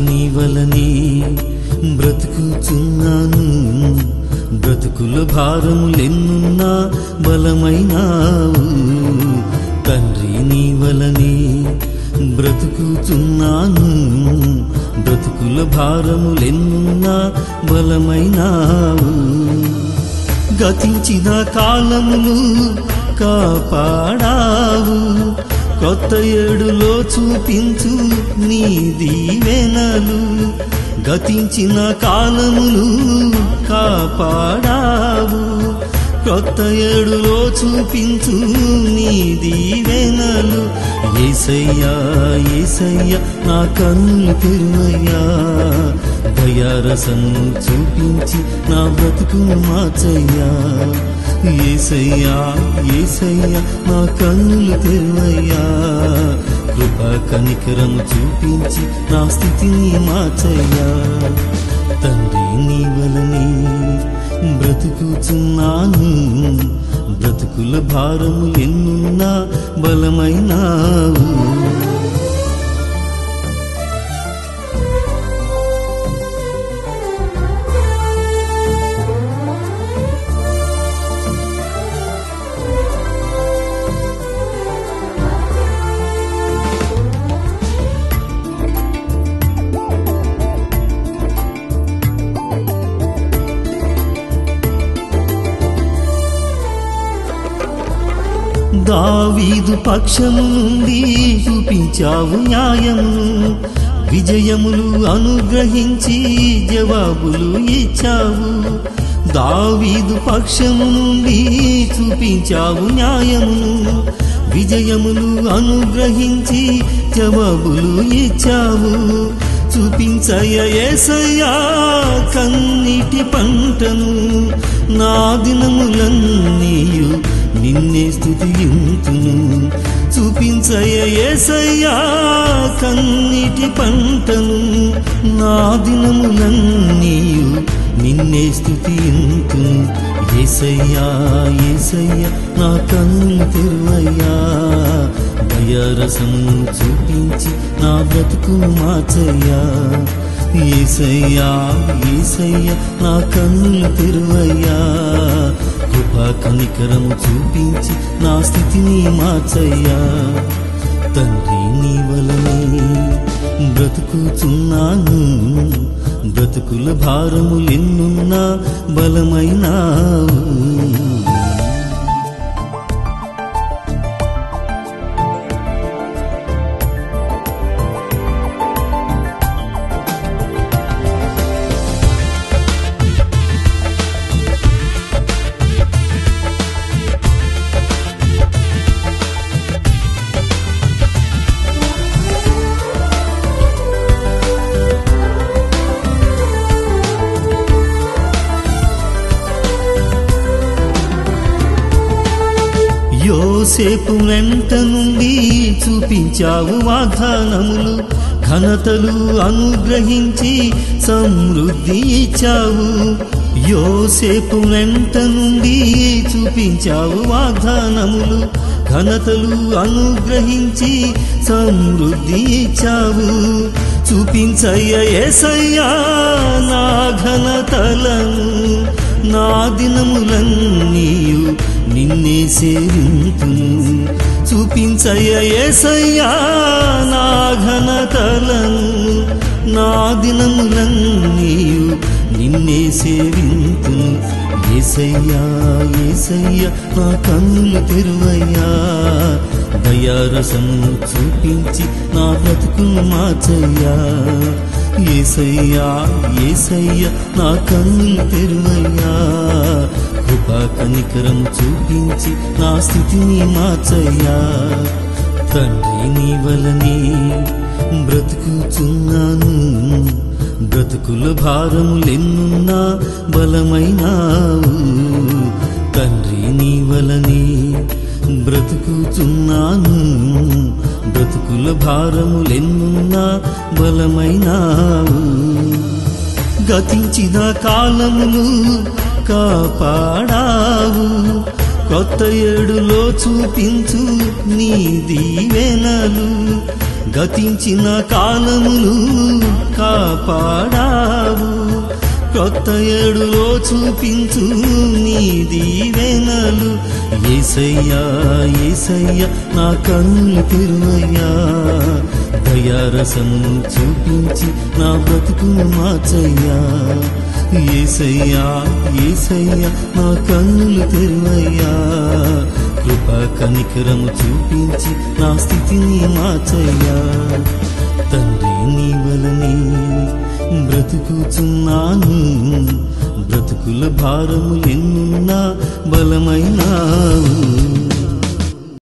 నీ వలనే బ్రతుకుతున్నాను బ్రతుకుల భారములెన్నున్నా బలమైనావు. తండ్రి నీ వలనే బ్రతుకుతున్నాను బ్రతుకుల భారములెన్నున్నా బలమైనావు. గతించిన కాలములు కాపాడావు. కొత్త ఏడులో చూపించు నీ దీవెనలు. గతించిన కాలమును కాపాడావు. కొత్త ఏడులో చూపించు నీ దీవెనలు. ఏసయ్యా ఏసయ్యా నా కన్నులు తెరువయ్యా దయారసము చూపించి నా బ్రతుకును మార్చయ్యా. ఏసయ్యా ఏసయ్యా నా కన్నులు తెరువయ్యా కనికరము చూపించి నా స్థితిని మార్చయ్యా. తండ్రి నీ వలనే బ్రతుకుచున్నాను బ్రతుకుల భారము ఎన్నున్నా బలమైనావు. దావీదు పక్షము నుండి చూపించావు న్యాయము. విజయములు అనుగ్రహించి జవాబులు ఇచ్చావు. దావీదు పక్షము నుండి చూపించావు న్యాయమును. విజయములు అనుగ్రహించి జవాబులు ఇచ్చావు. చూపించయ్యా ఏసయ్యా కన్నీటి పంటను. నా దినములన్నీయు నిన్నే చూపించయ ఏసయ్యా కన్నీటి పంటను నా దినములన్నీయు నిన్నే స్థుతియుతును ఏసయ్యా ఏసయ్యా నా కన్ను తెరువయ్యా. దయరసము చూపించి నా బ్రతుకు మాచయ్యా ఏసయ్యా ఏసయ్య నా కన్ను తెరువయ్యా. కృపా కనికరము చూపించి నా స్థితిని మార్చయ్యా. తండ్రి నీ వలనే బ్రతుకుచున్నాను. బ్రతుకుల భారములెన్నున్నా బలమైనావు. యోసేపు వెంట నుండి చూపించావు వాగ్దానములు ఘనతలు అనుగ్రహించి సమృద్ధి ఇచ్చావు. యోసేపు వెంట నుండి చూపించావు వాగ్దానములు ఘనతలు అనుగ్రహించి సమృద్ధి ఇచ్చావు. చూపించయ్య ఏసయ్యా నా ఘనతలను నా దినములన్నీయు నిన్నే సేవింతును చూపించయ్య నా ఘనతలను. నా దినములన్నీయు నిన్నే సేవింతును ఏసయ్యా ఏసయ్యా నా కన్నులు తెరువయ్యా. దయారసము చూపించి నా బ్రతుకును మార్చయ్యా. ఏసయ్యా ఏసయ్యా నా కన్నులు తెరువయ్యా. కృపా కనికరం చూపించి నా స్థితిని మార్చయ్యా. తండ్రి నీ వలనే బ్రతుకుచున్నాను. బ్రతుకుల భారములెన్నున్నా బలమైనావు. తండ్రి నీ వలనే బ్రతుకుచున్నాను బ్రతుకుల భారములెన్నున్నా బలమైనావు. గతించిన కాలమును కాపాడావు. కొత్త ఏడులో చూపించు నీ దీవెనలు. గతించిన కాలమును కాపాడావు. కొత్త ఏడులో చూపించు నీ దీవెనలు. ఏసయ్యా ఏసయ్యా నా కన్నులు తెరువయ్యా. దయారసము చూపించి నా బ్రతుకును మార్చయ్యా. ఏసయ్యా ఏసయ్యా నా కన్నులు తెరువయ్యా. కృపా కనికరము చూపించి నా స్థితిని మార్చయ్యా. తండ్రి నీ వలనే బ్రతుకుచున్నాను. బ్రతుకుల భారము ఎన్నున్నా విఫలమైనావు